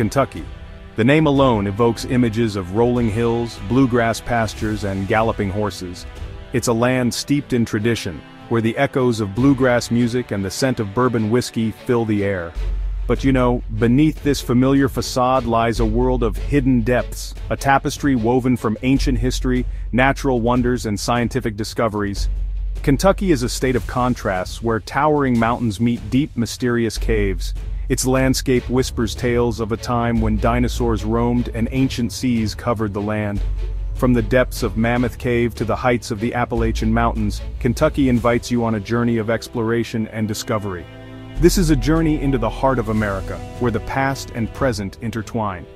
Kentucky. The name alone evokes images of rolling hills, bluegrass pastures, and galloping horses. It's a land steeped in tradition, where the echoes of bluegrass music and the scent of bourbon whiskey fill the air. But you know, beneath this familiar facade lies a world of hidden depths, a tapestry woven from ancient history, natural wonders and scientific discoveries. Kentucky is a state of contrasts where towering mountains meet deep mysterious caves. Its landscape whispers tales of a time when dinosaurs roamed and ancient seas covered the land. From the depths of Mammoth Cave to the heights of the Appalachian Mountains, Kentucky invites you on a journey of exploration and discovery. This is a journey into the heart of America, where the past and present intertwine.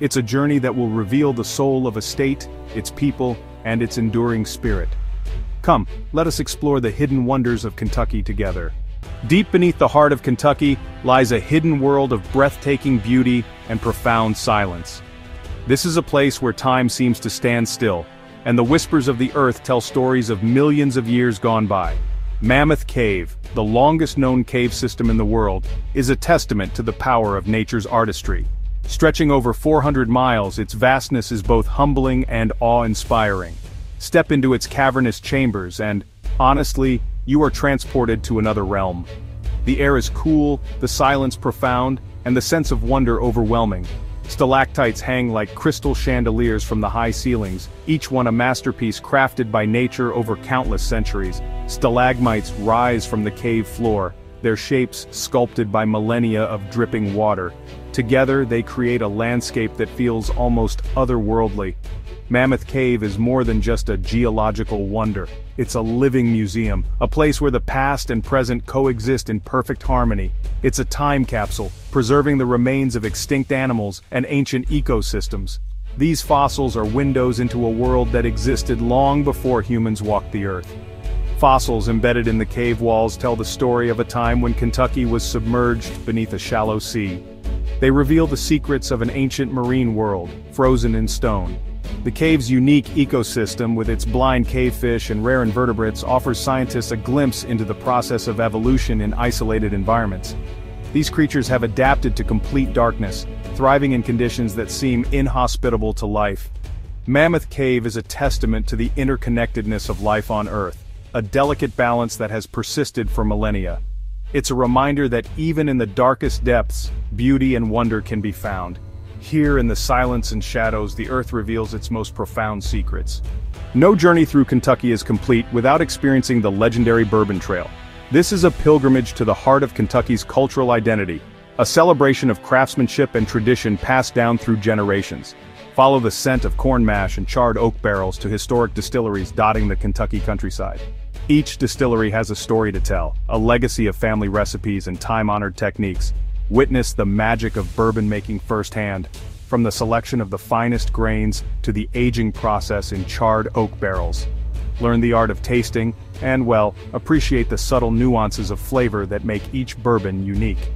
It's a journey that will reveal the soul of a state, its people, and its enduring spirit. Come, let us explore the hidden wonders of Kentucky together. Deep beneath the heart of Kentucky lies a hidden world of breathtaking beauty and profound silence. This is a place where time seems to stand still, and the whispers of the earth tell stories of millions of years gone by. Mammoth Cave, the longest known cave system in the world, is a testament to the power of nature's artistry. Stretching over 400 miles, its vastness is both humbling and awe-inspiring. Step into its cavernous chambers and, honestly, you are transported to another realm. The air is cool, the silence profound, and the sense of wonder overwhelming. Stalactites hang like crystal chandeliers from the high ceilings, each one a masterpiece crafted by nature over countless centuries. Stalagmites rise from the cave floor, their shapes sculpted by millennia of dripping water. Together they create a landscape that feels almost otherworldly, Mammoth Cave is more than just a geological wonder. It's a living museum, a place where the past and present coexist in perfect harmony. It's a time capsule, preserving the remains of extinct animals and ancient ecosystems. These fossils are windows into a world that existed long before humans walked the earth. Fossils embedded in the cave walls tell the story of a time when Kentucky was submerged beneath a shallow sea. They reveal the secrets of an ancient marine world, frozen in stone. The cave's unique ecosystem with its blind cavefish and rare invertebrates offers scientists a glimpse into the process of evolution in isolated environments. These creatures have adapted to complete darkness, thriving in conditions that seem inhospitable to life. Mammoth Cave is a testament to the interconnectedness of life on Earth, a delicate balance that has persisted for millennia. It's a reminder that even in the darkest depths, beauty and wonder can be found. Here in the silence and shadows the earth reveals its most profound secrets. No journey through Kentucky is complete without experiencing the legendary Bourbon Trail. This is a pilgrimage to the heart of Kentucky's cultural identity, a celebration of craftsmanship and tradition passed down through generations. Follow the scent of corn mash and charred oak barrels to historic distilleries dotting the Kentucky countryside. Each distillery has a story to tell, a legacy of family recipes and time-honored techniques, Witness the magic of bourbon making firsthand, from the selection of the finest grains to the aging process in charred oak barrels. Learn the art of tasting, and well, appreciate the subtle nuances of flavor that make each bourbon unique.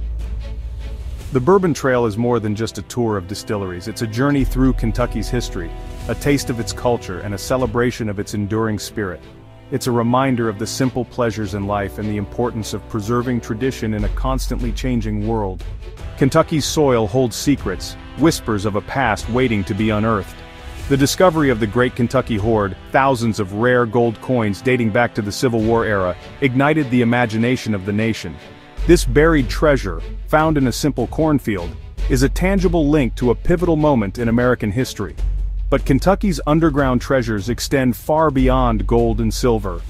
The Bourbon Trail is more than just a tour of distilleries, it's a journey through Kentucky's history, a taste of its culture and a celebration of its enduring spirit. It's a reminder of the simple pleasures in life and the importance of preserving tradition in a constantly changing world. Kentucky's soil holds secrets, whispers of a past waiting to be unearthed. The discovery of the Great Kentucky Hoard, thousands of rare gold coins dating back to the Civil War era, ignited the imagination of the nation. This buried treasure, found in a simple cornfield, is a tangible link to a pivotal moment in American history. But Kentucky's underground treasures extend far beyond gold and silver.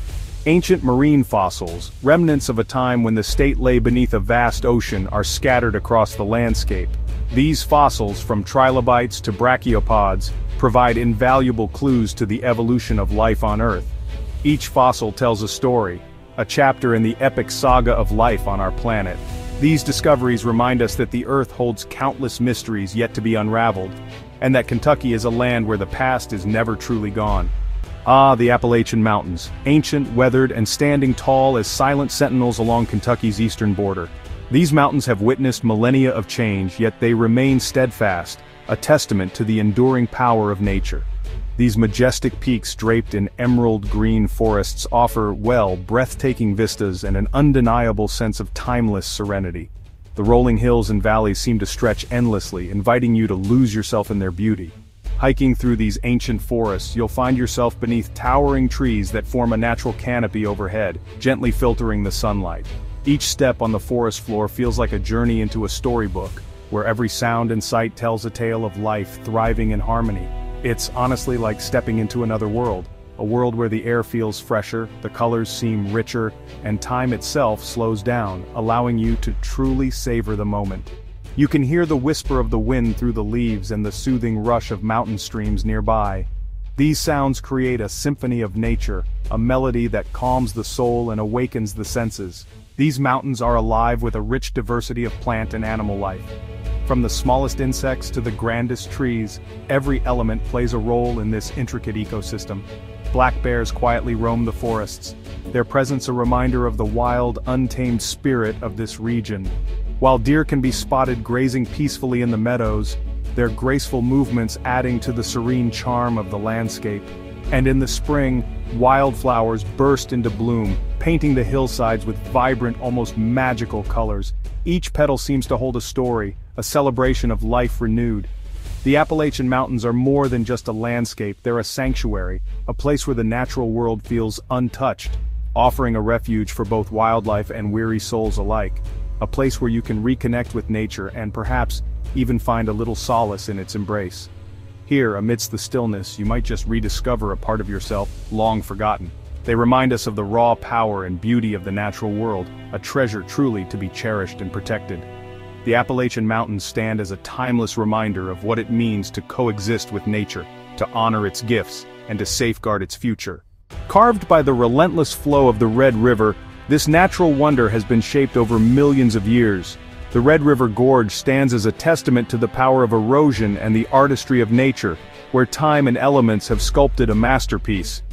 Ancient marine fossils, remnants of a time when the state lay beneath a vast ocean are scattered across the landscape. These fossils, from trilobites to brachiopods, provide invaluable clues to the evolution of life on Earth. Each fossil tells a story, a chapter in the epic saga of life on our planet. These discoveries remind us that the Earth holds countless mysteries yet to be unraveled, and that Kentucky is a land where the past is never truly gone. Ah, the Appalachian Mountains, ancient, weathered, and standing tall as silent sentinels along Kentucky's eastern border. These mountains have witnessed millennia of change, yet they remain steadfast, a testament to the enduring power of nature. These majestic peaks draped in emerald green forests offer, well, breathtaking vistas and an undeniable sense of timeless serenity. The rolling hills and valleys seem to stretch endlessly, inviting you to lose yourself in their beauty. Hiking through these ancient forests, you'll find yourself beneath towering trees that form a natural canopy overhead, gently filtering the sunlight. Each step on the forest floor feels like a journey into a storybook, where every sound and sight tells a tale of life thriving in harmony. It's honestly like stepping into another world, a world where the air feels fresher, the colors seem richer, and time itself slows down, allowing you to truly savor the moment. You can hear the whisper of the wind through the leaves and the soothing rush of mountain streams nearby. These sounds create a symphony of nature, a melody that calms the soul and awakens the senses. These mountains are alive with a rich diversity of plant and animal life. From the smallest insects to the grandest trees, every element plays a role in this intricate ecosystem. Black bears quietly roam the forests, their presence a reminder of the wild, untamed spirit of this region. While deer can be spotted grazing peacefully in the meadows, their graceful movements adding to the serene charm of the landscape. And in the spring, wildflowers burst into bloom, painting the hillsides with vibrant, almost magical colors. Each petal seems to hold a story, a celebration of life renewed. The Appalachian Mountains are more than just a landscape, they're a sanctuary, a place where the natural world feels untouched, offering a refuge for both wildlife and weary souls alike. A place where you can reconnect with nature and perhaps even find a little solace in its embrace. Here, amidst the stillness, you might just rediscover a part of yourself long forgotten. They remind us of the raw power and beauty of the natural world, a treasure truly to be cherished and protected. The Appalachian Mountains stand as a timeless reminder of what it means to coexist with nature, to honor its gifts, and to safeguard its future. Carved by the relentless flow of the Red River, this natural wonder has been shaped over millions of years, the Red River Gorge stands as a testament to the power of erosion and the artistry of nature, where time and elements have sculpted a masterpiece.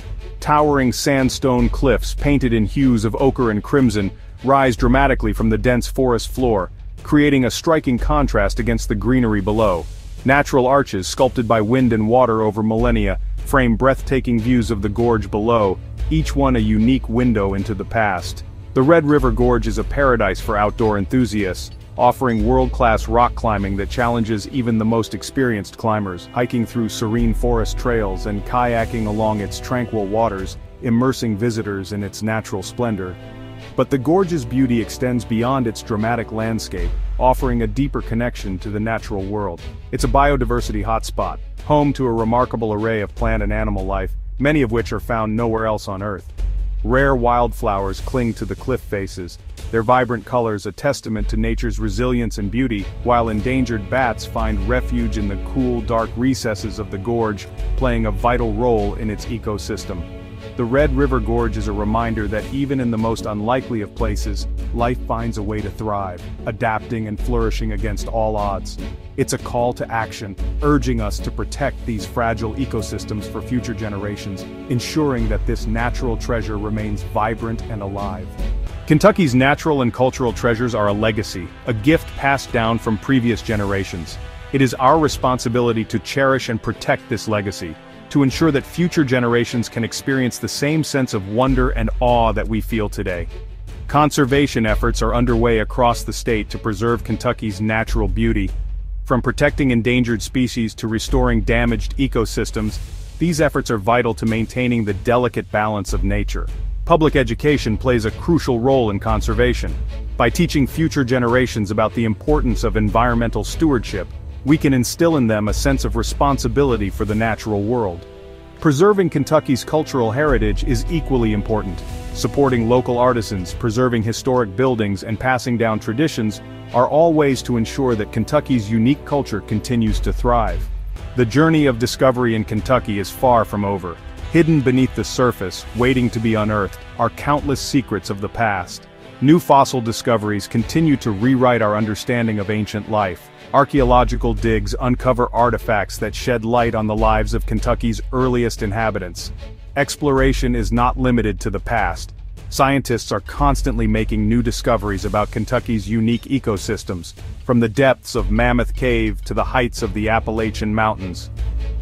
Towering sandstone cliffs painted in hues of ochre and crimson rise dramatically from the dense forest floor, creating a striking contrast against the greenery below. Natural arches sculpted by wind and water over millennia frame breathtaking views of the gorge below, each one a unique window into the past. The Red River Gorge is a paradise for outdoor enthusiasts, offering world-class rock climbing that challenges even the most experienced climbers, hiking through serene forest trails and kayaking along its tranquil waters, immersing visitors in its natural splendor. But the gorge's beauty extends beyond its dramatic landscape, offering a deeper connection to the natural world. It's a biodiversity hotspot, home to a remarkable array of plant and animal life, many of which are found nowhere else on Earth. Rare wildflowers cling to the cliff faces, their vibrant colors a testament to nature's resilience and beauty, while endangered bats find refuge in the cool dark recesses of the gorge, playing a vital role in its ecosystem. The Red River Gorge is a reminder that even in the most unlikely of places, life finds a way to thrive, adapting and flourishing against all odds. It's a call to action, urging us to protect these fragile ecosystems for future generations, ensuring that this natural treasure remains vibrant and alive. Kentucky's natural and cultural treasures are a legacy, a gift passed down from previous generations. It is our responsibility to cherish and protect this legacy, to ensure that future generations can experience the same sense of wonder and awe that we feel today. Conservation efforts are underway across the state to preserve Kentucky's natural beauty. From protecting endangered species to restoring damaged ecosystems, these efforts are vital to maintaining the delicate balance of nature. Public education plays a crucial role in conservation. By teaching future generations about the importance of environmental stewardship, we can instill in them a sense of responsibility for the natural world. Preserving Kentucky's cultural heritage is equally important. Supporting local artisans, preserving historic buildings, and passing down traditions are all ways to ensure that Kentucky's unique culture continues to thrive. The journey of discovery in Kentucky is far from over. Hidden beneath the surface, waiting to be unearthed, are countless secrets of the past. New fossil discoveries continue to rewrite our understanding of ancient life. Archaeological digs uncover artifacts that shed light on the lives of Kentucky's earliest inhabitants. Exploration is not limited to the past. Scientists are constantly making new discoveries about Kentucky's unique ecosystems, from the depths of Mammoth Cave to the heights of the Appalachian Mountains.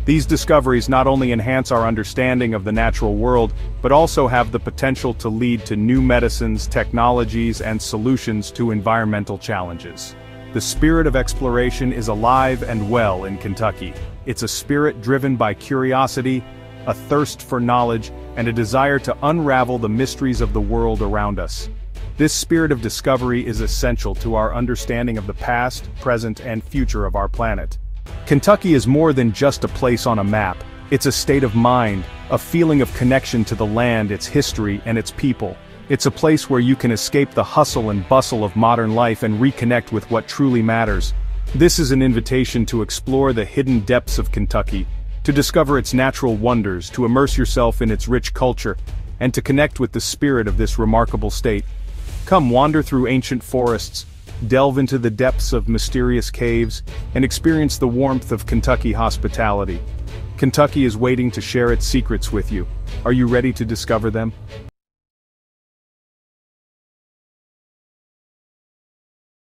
These discoveries not only enhance our understanding of the natural world, but also have the potential to lead to new medicines, technologies, and solutions to environmental challenges. The spirit of exploration is alive and well in Kentucky. It's a spirit driven by curiosity, a thirst for knowledge, and a desire to unravel the mysteries of the world around us. This spirit of discovery is essential to our understanding of the past, present, and future of our planet. Kentucky is more than just a place on a map, it's a state of mind, a feeling of connection to the land, its history, and its people. It's a place where you can escape the hustle and bustle of modern life and reconnect with what truly matters. This is an invitation to explore the hidden depths of Kentucky, to discover its natural wonders, to immerse yourself in its rich culture, and to connect with the spirit of this remarkable state. Come wander through ancient forests, delve into the depths of mysterious caves, and experience the warmth of Kentucky hospitality. Kentucky is waiting to share its secrets with you. Are you ready to discover them?